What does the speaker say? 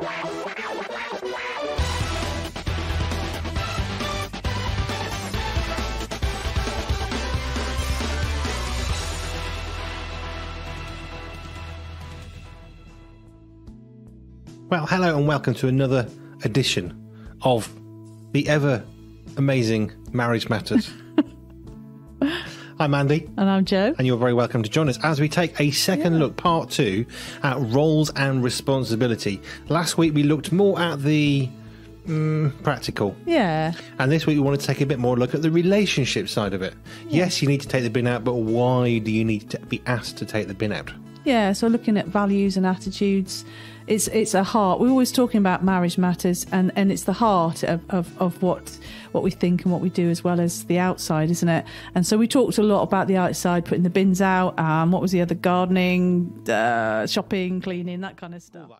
Well, hello and welcome to another edition of the ever amazing Marriage Matters. I'm Andy, And I'm Jo. and you're very welcome to join us as we take a second look, part two, at roles and responsibility. Last week we looked more at the mm, practical, Yeah. and this week we want to take a bit more look at the relationship side of it. Yes, you need to take the bin out, but why do you need to be asked to take the bin out? Yeah. So looking at values and attitudes, it's it's a heart. We're always talking about marriage matters and, and it's the heart of, of, of what what we think and what we do as well as the outside, isn't it? And so we talked a lot about the outside, putting the bins out, um, what was the other gardening, uh, shopping, cleaning, that kind of stuff.